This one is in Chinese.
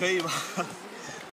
可以吗？